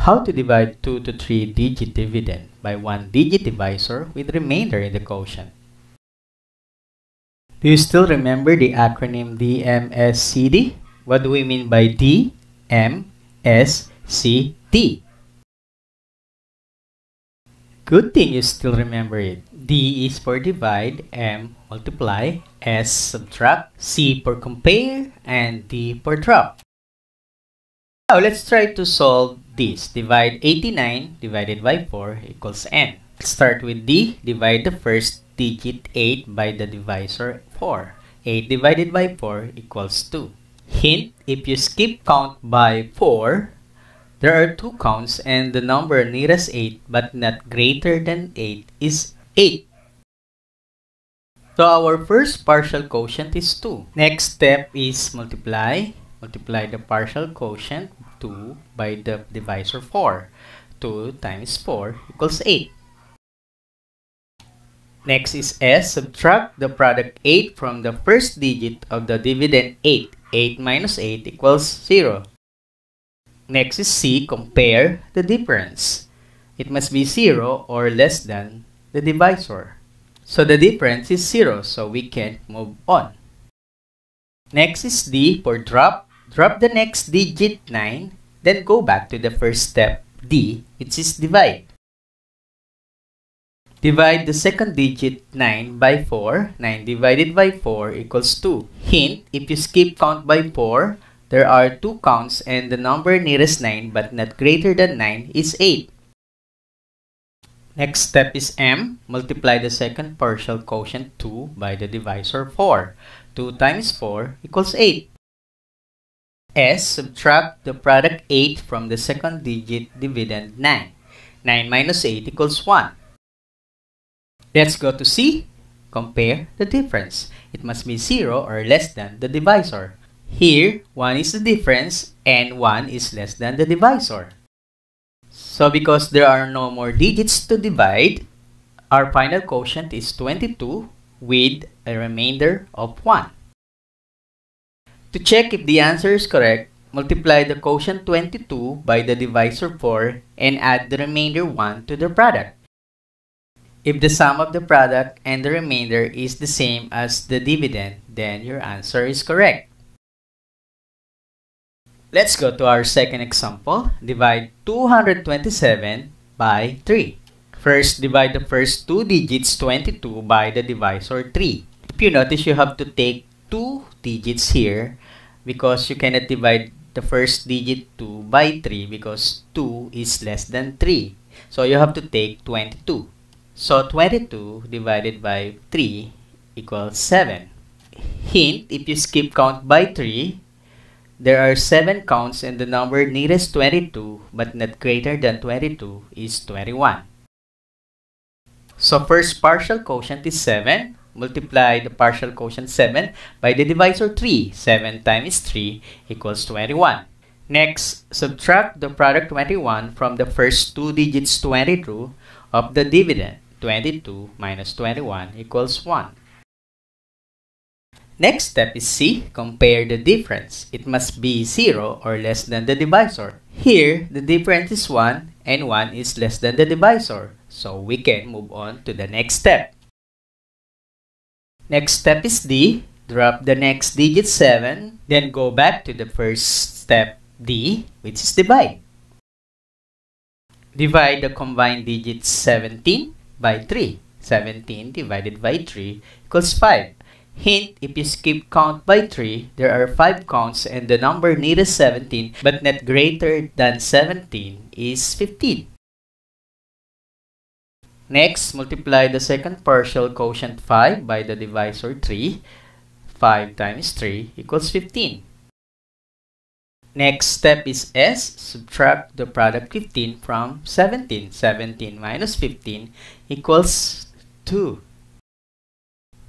How to divide 2 to 3 digit dividend by 1 digit divisor with remainder in the quotient. Do you still remember the acronym DMSCD? What do we mean by DMSCD? Good thing you still remember it. D is for divide, M multiply, S subtract, C for compare, and D for drop. Now, let's try to solve this. Divide 89 divided by 4 equals n. Start with D. Divide the first digit 8 by the divisor 4. 8 divided by 4 equals 2. Hint, if you skip count by 4, there are two counts and the number nearest 8 but not greater than 8 is 8. So our first partial quotient is 2. Next step is multiply. Multiply the partial quotient 2 by the divisor 4. 2 times 4 equals 8. Next is S. Subtract the product 8 from the first digit of the dividend 8. 8 minus 8 equals 0. Next is C. Compare the difference. It must be 0 or less than the divisor. So the difference is 0, so we can move on. Next is D for drop Drop the next digit 9, then go back to the first step, D, which is divide. Divide the second digit 9 by 4. 9 divided by 4 equals 2. Hint, if you skip count by 4, there are two counts and the number nearest 9 but not greater than 9 is 8. Next step is M. Multiply the second partial quotient 2 by the divisor 4. 2 times 4 equals 8. S. Subtract the product 8 from the second digit dividend 9. 9 minus 8 equals 1. Let's go to C. Compare the difference. It must be 0 or less than the divisor. Here, 1 is the difference and 1 is less than the divisor. So because there are no more digits to divide, our final quotient is 22 with a remainder of 1. To check if the answer is correct, multiply the quotient 22 by the divisor 4 and add the remainder 1 to the product. If the sum of the product and the remainder is the same as the dividend, then your answer is correct. Let's go to our second example. Divide 227 by 3. First, divide the first two digits 22 by the divisor 3. If you notice, you have to take two digits here because you cannot divide the first digit 2 by 3 because 2 is less than 3. So you have to take 22. So 22 divided by 3 equals 7. Hint, if you skip count by 3, there are 7 counts and the number nearest 22 but not greater than 22 is 21. So first partial quotient is 7 multiply the partial quotient 7 by the divisor 3. 7 times 3 equals 21. Next, subtract the product 21 from the first two digits 22 of the dividend. 22 minus 21 equals 1. Next step is C. Compare the difference. It must be 0 or less than the divisor. Here, the difference is 1 and 1 is less than the divisor. So we can move on to the next step. Next step is D. Drop the next digit 7, then go back to the first step D, which is divide. Divide the combined digits 17 by 3. 17 divided by 3 equals 5. Hint, if you skip count by 3, there are 5 counts and the number nearest 17 but not greater than 17 is 15. Next, multiply the second partial quotient 5 by the divisor 3. 5 times 3 equals 15. Next step is S. Subtract the product 15 from 17. 17 minus 15 equals 2.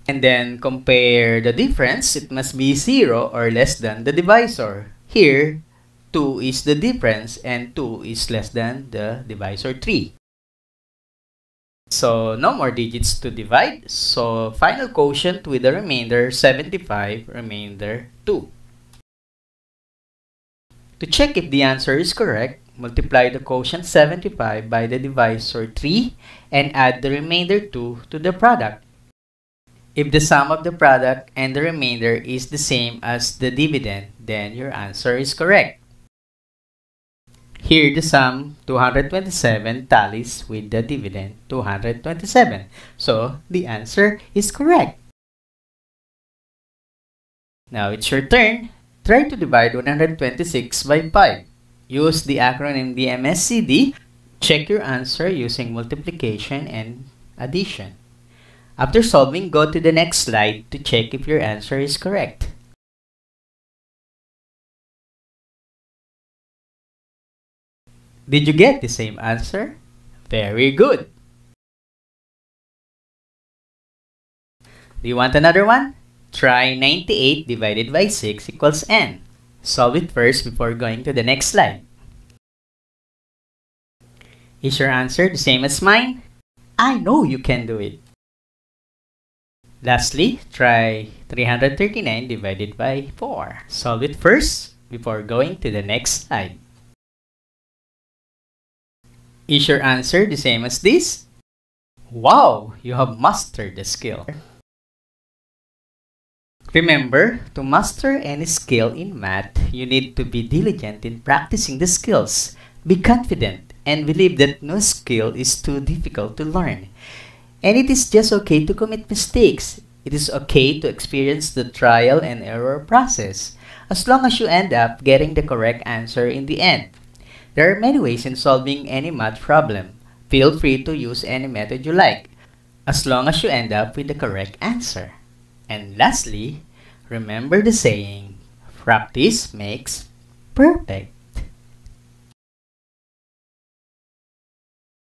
And then compare the difference. It must be 0 or less than the divisor. Here, 2 is the difference and 2 is less than the divisor 3. So, no more digits to divide. So, final quotient with the remainder 75, remainder 2. To check if the answer is correct, multiply the quotient 75 by the divisor 3 and add the remainder 2 to the product. If the sum of the product and the remainder is the same as the dividend, then your answer is correct. Here, the sum 227 tallies with the dividend 227. So, the answer is correct. Now, it's your turn. Try to divide 126 by 5. Use the acronym DMSCD. Check your answer using multiplication and addition. After solving, go to the next slide to check if your answer is correct. Did you get the same answer? Very good! Do you want another one? Try 98 divided by 6 equals n. Solve it first before going to the next slide. Is your answer the same as mine? I know you can do it. Lastly, try 339 divided by 4. Solve it first before going to the next slide. Is your answer the same as this? Wow, you have mastered the skill. Remember, to master any skill in math, you need to be diligent in practicing the skills. Be confident and believe that no skill is too difficult to learn. And it is just okay to commit mistakes. It is okay to experience the trial and error process, as long as you end up getting the correct answer in the end. There are many ways in solving any math problem. Feel free to use any method you like, as long as you end up with the correct answer. And lastly, remember the saying, practice makes perfect.